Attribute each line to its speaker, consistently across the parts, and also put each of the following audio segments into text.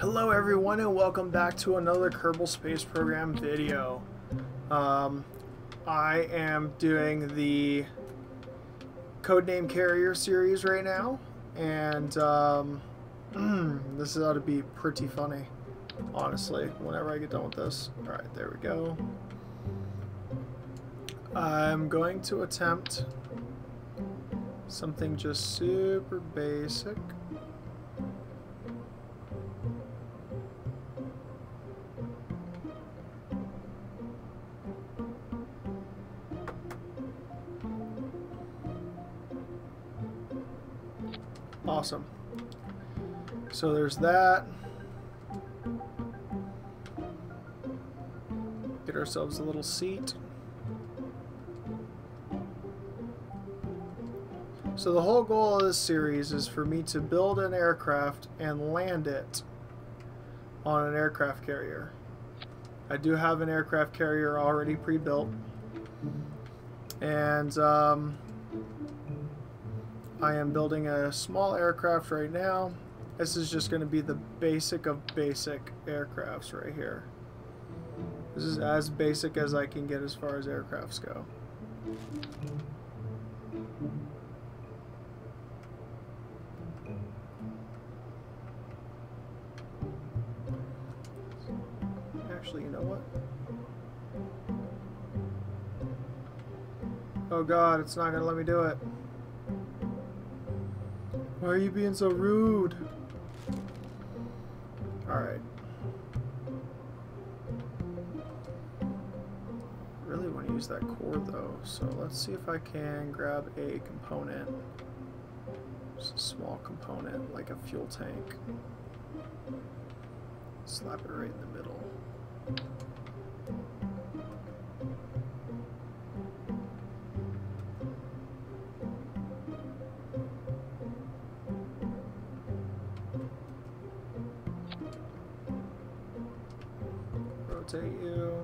Speaker 1: Hello everyone and welcome back to another Kerbal Space Program video. Um, I am doing the Codename Carrier series right now and um, this ought to be pretty funny, honestly, whenever I get done with this. Alright, there we go. I'm going to attempt something just super basic. Awesome. So there's that. Get ourselves a little seat. So the whole goal of this series is for me to build an aircraft and land it on an aircraft carrier. I do have an aircraft carrier already pre-built. And um, I am building a small aircraft right now. This is just going to be the basic of basic aircrafts right here. This is as basic as I can get as far as aircrafts go. Actually, you know what? Oh god, it's not going to let me do it. Why are you being so rude? Alright. Really want to use that core though, so let's see if I can grab a component. Just a small component, like a fuel tank. Slap it right in the middle. Rotate you.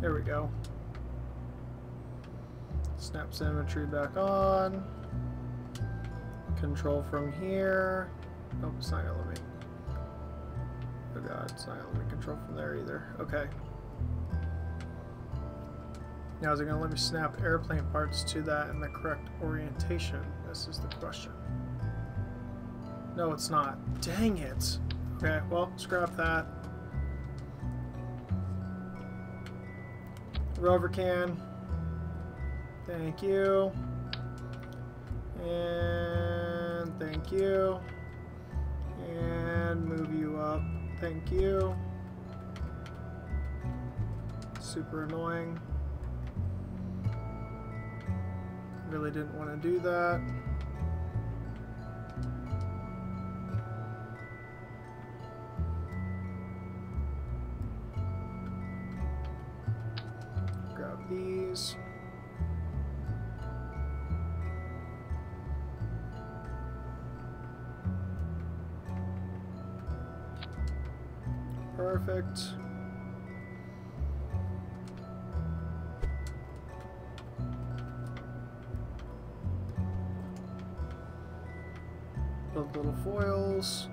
Speaker 1: There we go. Snap symmetry back on. Control from here. Oh, it's not gonna let me. Oh god, it's not gonna let me control from there either. Okay. Now is it gonna let me snap airplane parts to that in the correct orientation? This is the question. No, it's not. Dang it. Okay, well, scrap that. Rover can. Thank you. And thank you. And move you up. Thank you. Super annoying. Really didn't want to do that. These. Perfect. Build little foils.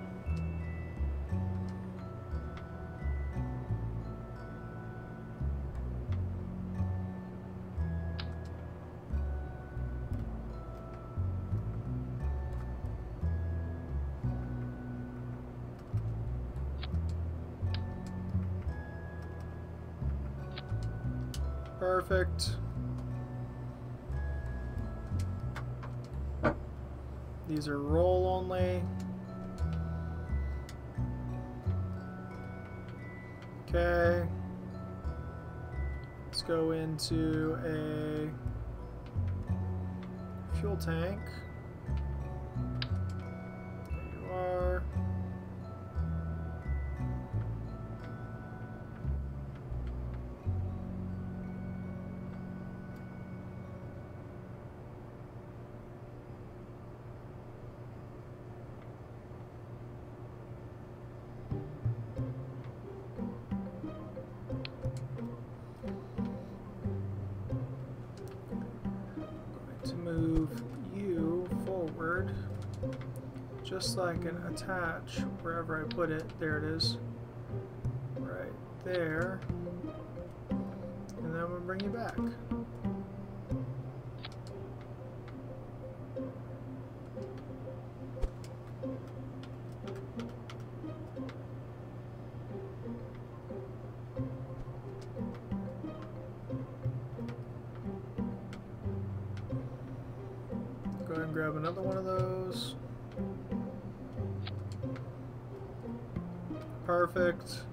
Speaker 1: These are roll only. Okay. Let's go into a fuel tank. Wherever I put it. There it is. Right there. And then I'm going to bring you back. Go ahead and grab another one of those. Perfect.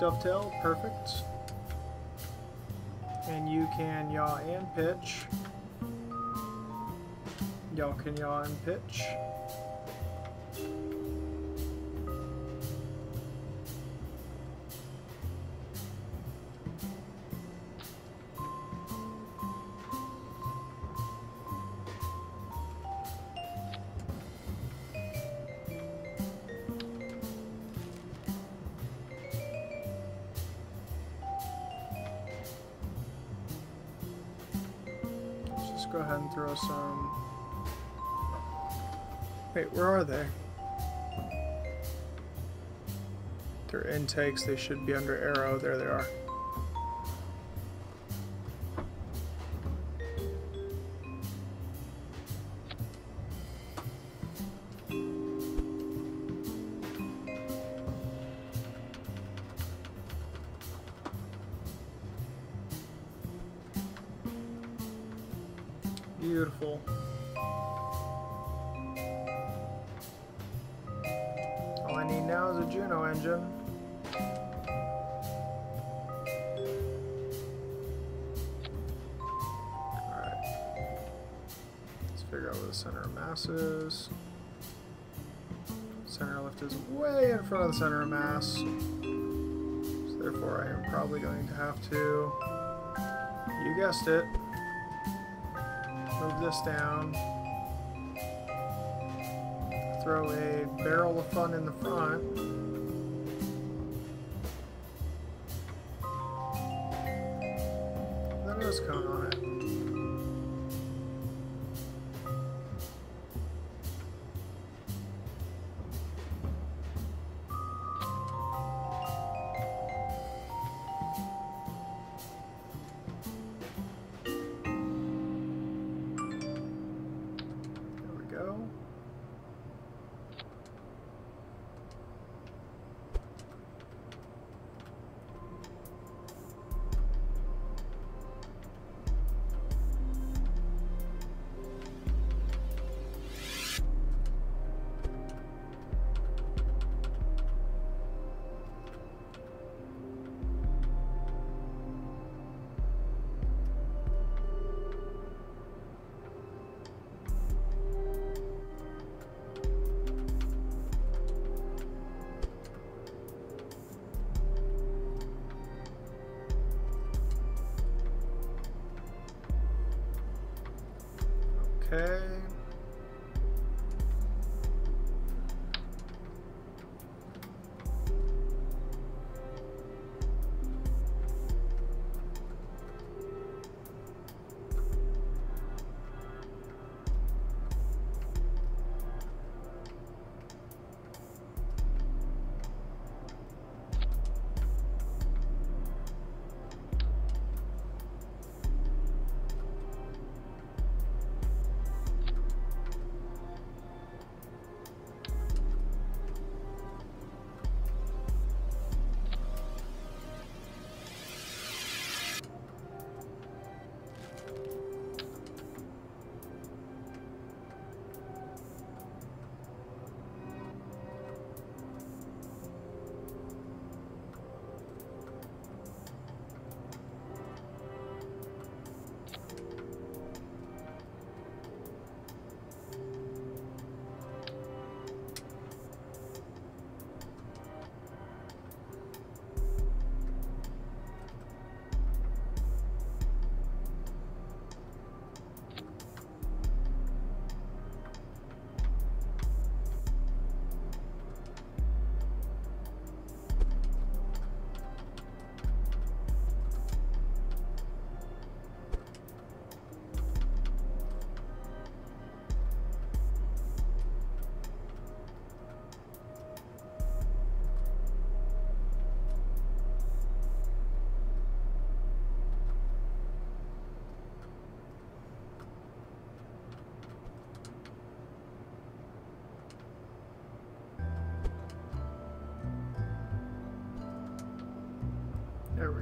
Speaker 1: Dovetail, perfect. And you can yaw and pitch. Y'all can yaw and pitch. Intakes, they should be under aero. There they are. Beautiful. All I need now is a Juno engine. Center of mass is. Center lift is way in front of the center of mass. So therefore I am probably going to have to, you guessed it, move this down. Throw a barrel of fun in the front. Okay.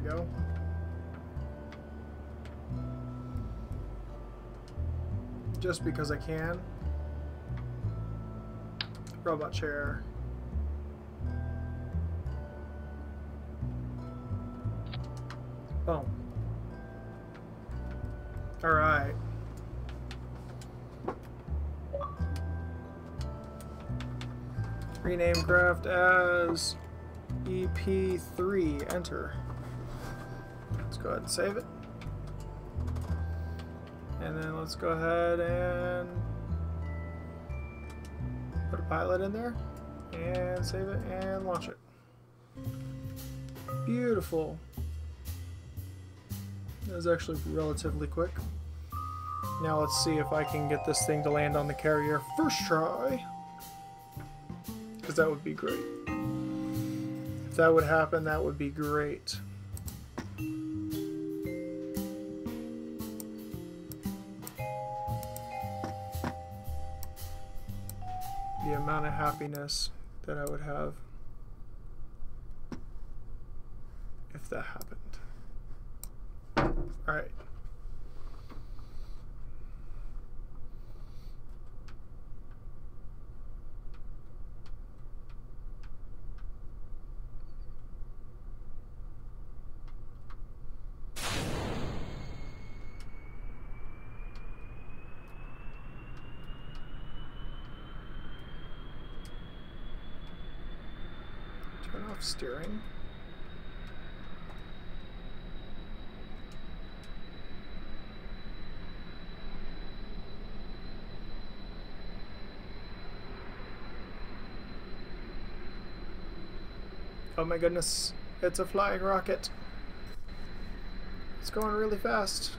Speaker 1: Go. Just because I can. Robot chair. Boom. Alright. Rename craft as EP3. Enter. Let's go ahead and save it. And then let's go ahead and put a pilot in there and save it and launch it. Beautiful. That was actually relatively quick. Now let's see if I can get this thing to land on the carrier first try. Because that would be great. If that would happen, that would be great. The amount of happiness that I would have if that happened. Alright. Steering. Oh my goodness, it's a flying rocket. It's going really fast.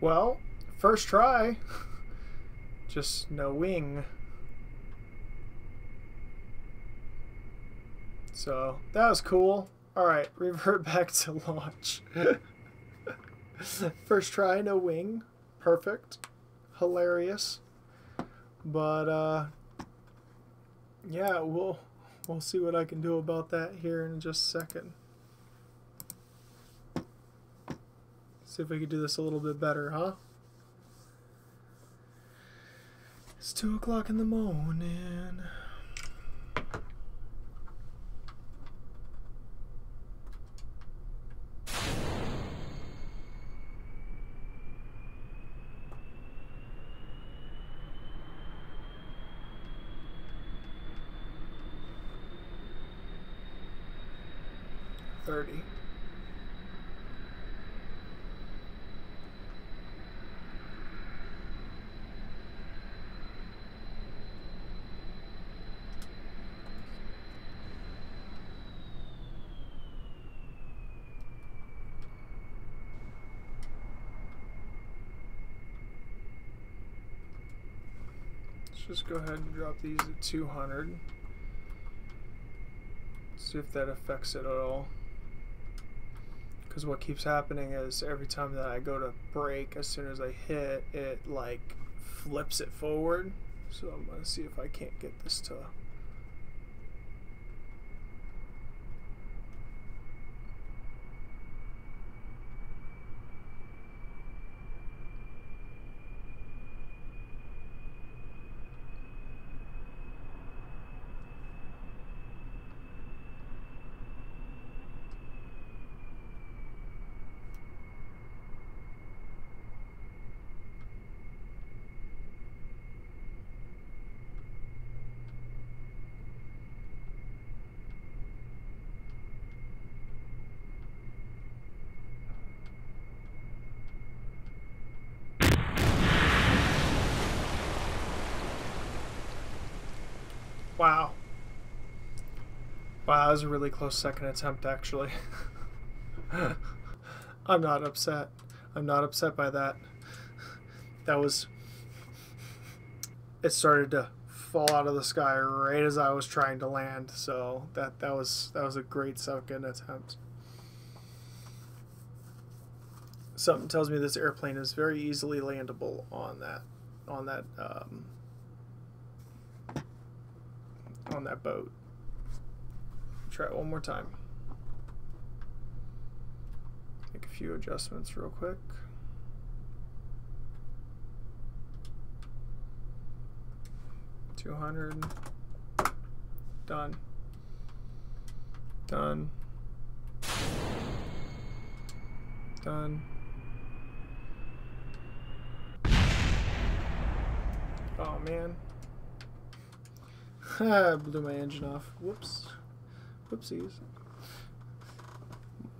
Speaker 1: Well, first try. Just no wing. So, that was cool. Alright, revert back to launch. first try, no wing. Perfect. Hilarious. But, uh, yeah, we'll, we'll see what I can do about that here in just a second. See if we can do this a little bit better, huh? It's 2 o'clock in the morning. Just go ahead and drop these at 200. See if that affects it at all. Because what keeps happening is every time that I go to brake, as soon as I hit, it like flips it forward. So I'm going to see if I can't get this to Wow. Wow, that was a really close second attempt, actually. I'm not upset. I'm not upset by that. That was... It started to fall out of the sky right as I was trying to land, so that, that was that was a great second attempt. Something tells me this airplane is very easily landable on that on that um, on that boat. Try it one more time. Make a few adjustments real quick. Two hundred. Done. Done. Done. Oh man. Blew my engine off. Whoops. Whoopsies.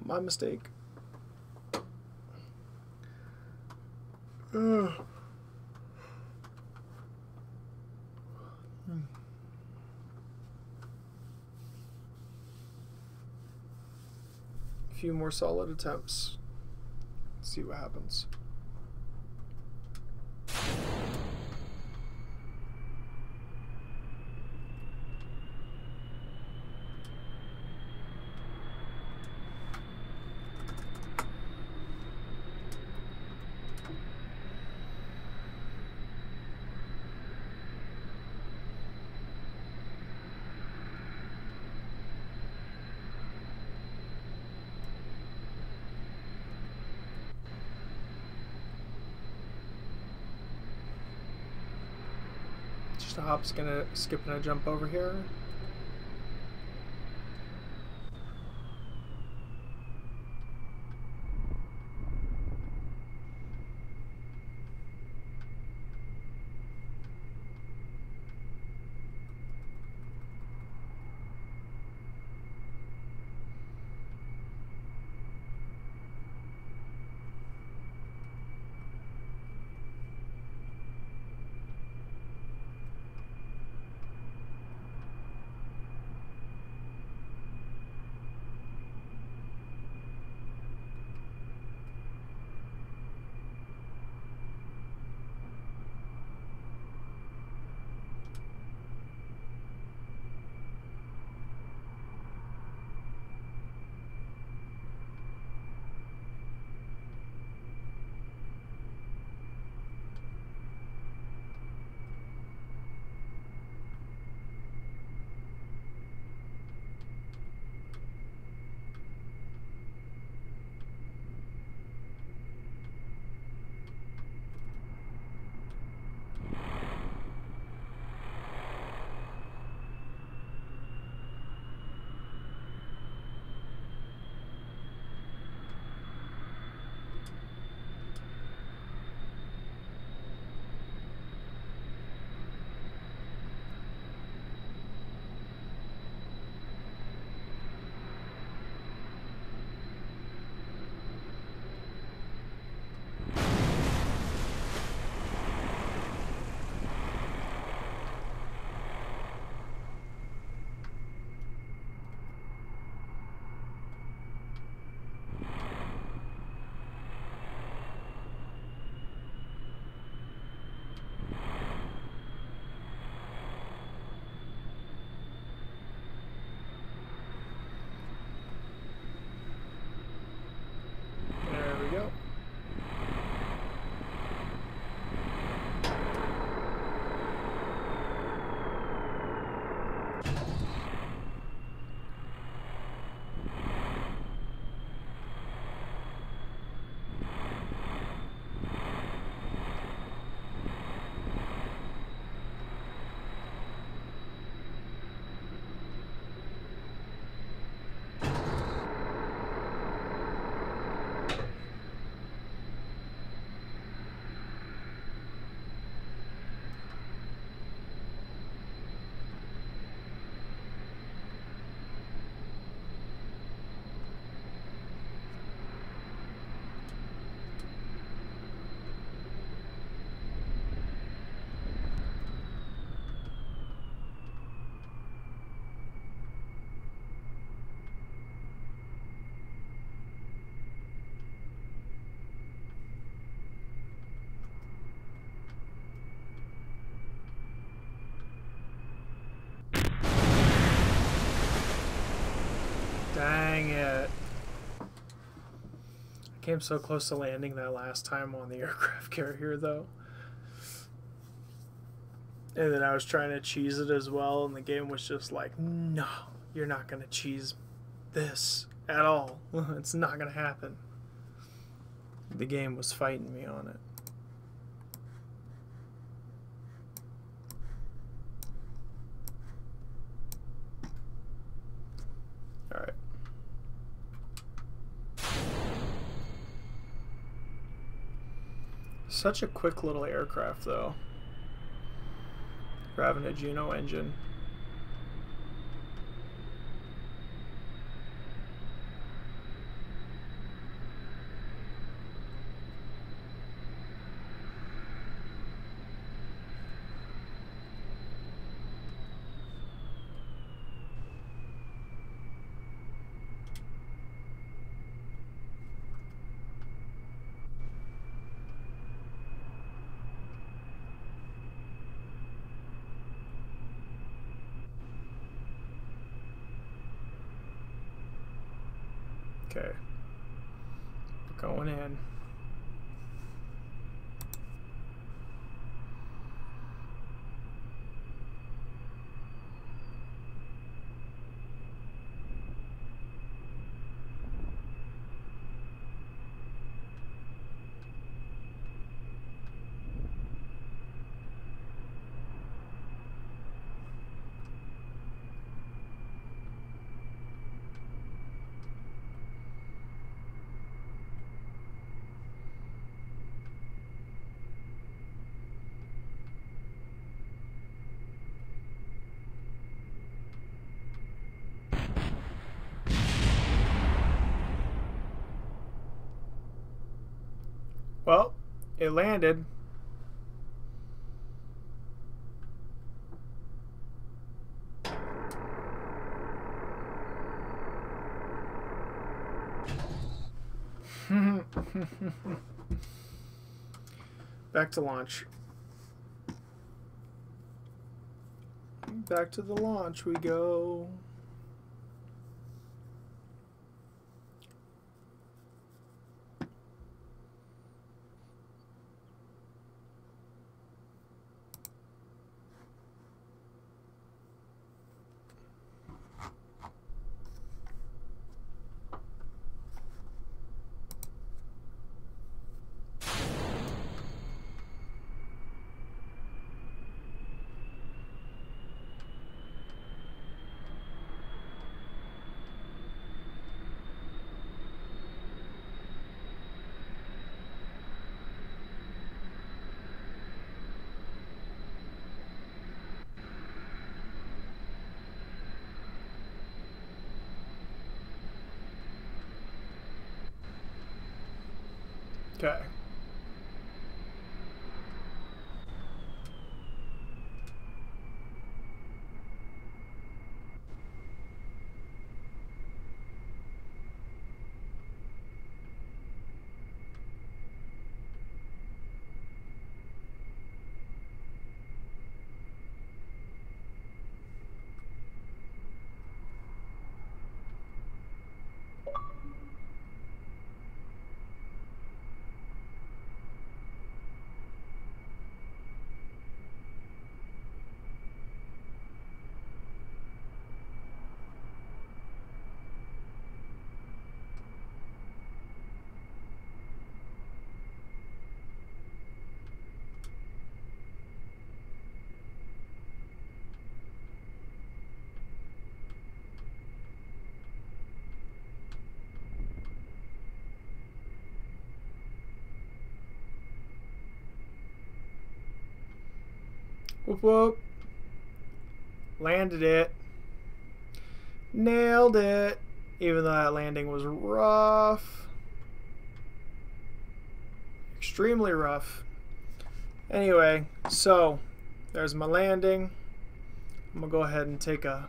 Speaker 1: My mistake. Ugh. Few more solid attempts. Let's see what happens. Just a hop, gonna skip and a jump over here. Came so close to landing that last time on the aircraft carrier, though. And then I was trying to cheese it as well, and the game was just like, no, you're not going to cheese this at all. it's not going to happen. The game was fighting me on it. Alright. Such a quick little aircraft, though. A Juno engine. Okay. Going in. Well, it landed. Back to launch. Back to the launch we go. Okay. Whoop whoop. Landed it. Nailed it. Even though that landing was rough. Extremely rough. Anyway, so there's my landing. I'm going to go ahead and take a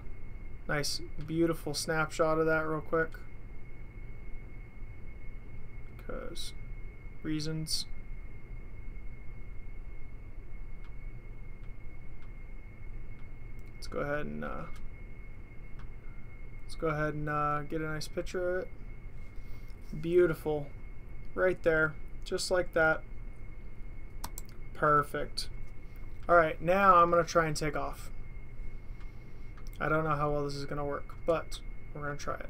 Speaker 1: nice, beautiful snapshot of that real quick. Because reasons. Go ahead and uh, let's go ahead and uh, get a nice picture of it. Beautiful. Right there. Just like that. Perfect. Alright, now I'm going to try and take off. I don't know how well this is going to work, but we're going to try it.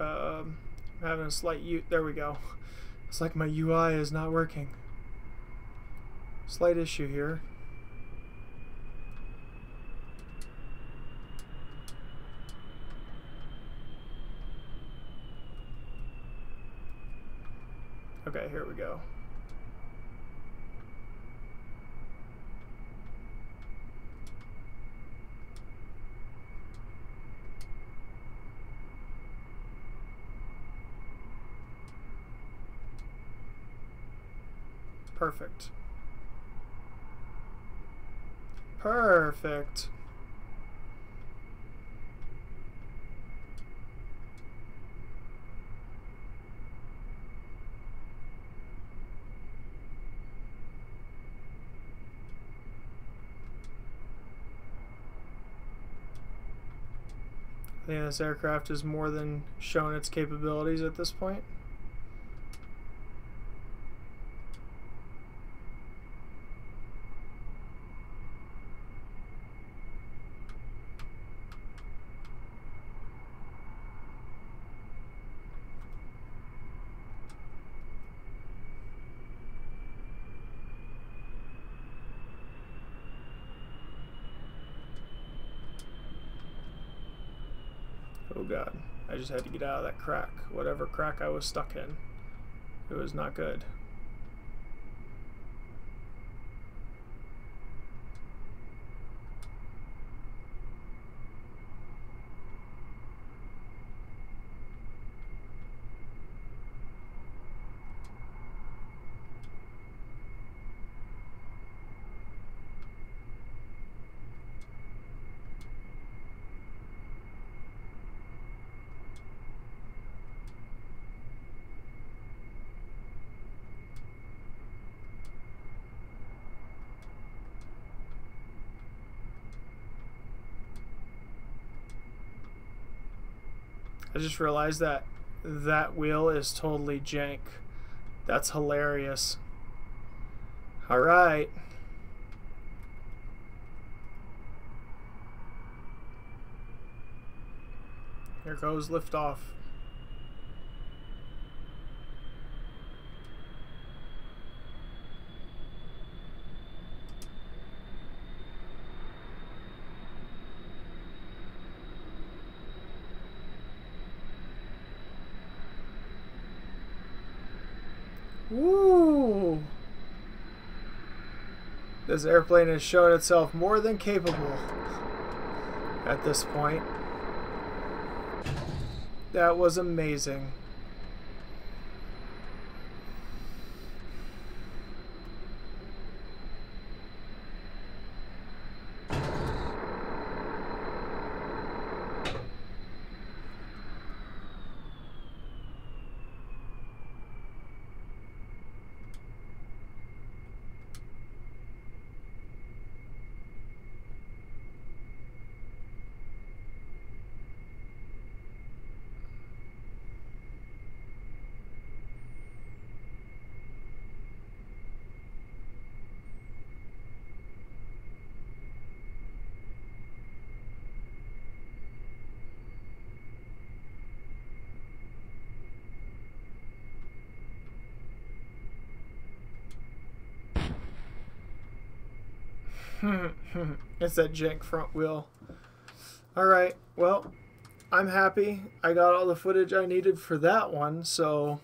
Speaker 1: Um, I'm having a slight U. There we go. It's like my UI is not working. Slight issue here. Okay, here we go. Perfect. Perfect. I think this aircraft has more than shown its capabilities at this point. Oh god, I just had to get out of that crack, whatever crack I was stuck in. It was not good. I just realized that that wheel is totally jank. That's hilarious. Alright. Here goes liftoff. Woo! This airplane has shown itself more than capable at this point. That was amazing. it's that jank front wheel. Alright, well, I'm happy. I got all the footage I needed for that one, so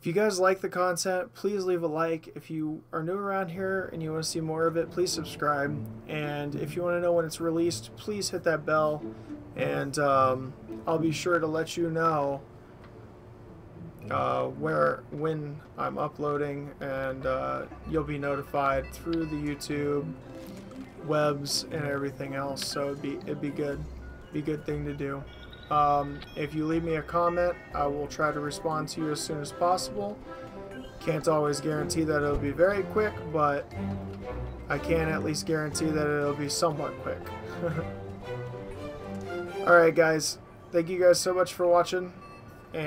Speaker 1: if you guys like the content, please leave a like. If you are new around here and you want to see more of it, please subscribe. And if you want to know when it's released, please hit that bell, and um, I'll be sure to let you know uh, where when I'm uploading, and uh, you'll be notified through the YouTube webs and everything else. So it'd be it'd be good, be good thing to do. Um, if you leave me a comment, I will try to respond to you as soon as possible. Can't always guarantee that it'll be very quick, but I can at least guarantee that it'll be somewhat quick. Alright guys, thank you guys so much for watching, and